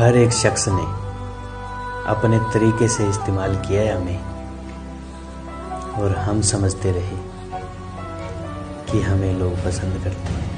हर एक शख्स ने अपने तरीके से इस्तेमाल किया है हमें, और हम समझते रहे कि हमें लोग पसंद करते हैं।